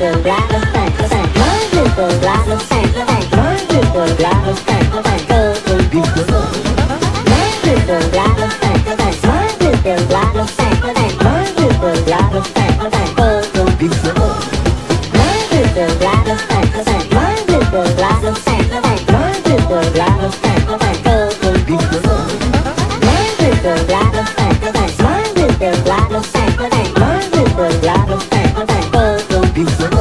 Rattlesnake, Big